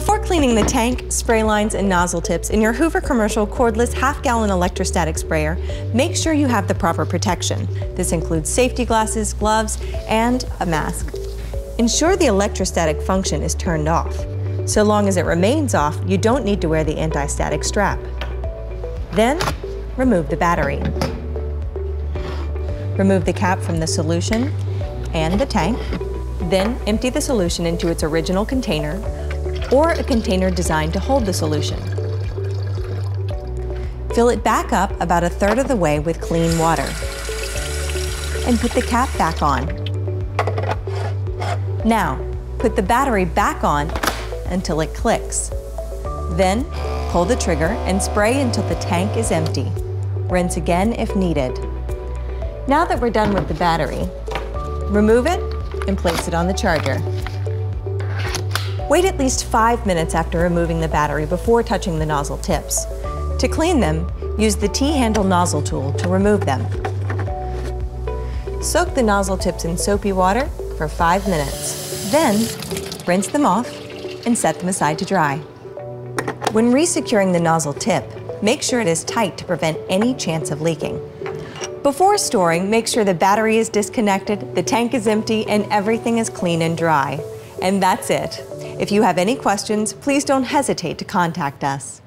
Before cleaning the tank, spray lines, and nozzle tips in your Hoover Commercial cordless half-gallon electrostatic sprayer, make sure you have the proper protection. This includes safety glasses, gloves, and a mask. Ensure the electrostatic function is turned off. So long as it remains off, you don't need to wear the anti-static strap. Then, remove the battery. Remove the cap from the solution and the tank. Then empty the solution into its original container or a container designed to hold the solution. Fill it back up about a third of the way with clean water. And put the cap back on. Now, put the battery back on until it clicks. Then, pull the trigger and spray until the tank is empty. Rinse again if needed. Now that we're done with the battery, remove it and place it on the charger. Wait at least five minutes after removing the battery before touching the nozzle tips. To clean them, use the T-handle nozzle tool to remove them. Soak the nozzle tips in soapy water for five minutes. Then, rinse them off and set them aside to dry. When resecuring the nozzle tip, make sure it is tight to prevent any chance of leaking. Before storing, make sure the battery is disconnected, the tank is empty, and everything is clean and dry. And that's it. If you have any questions, please don't hesitate to contact us.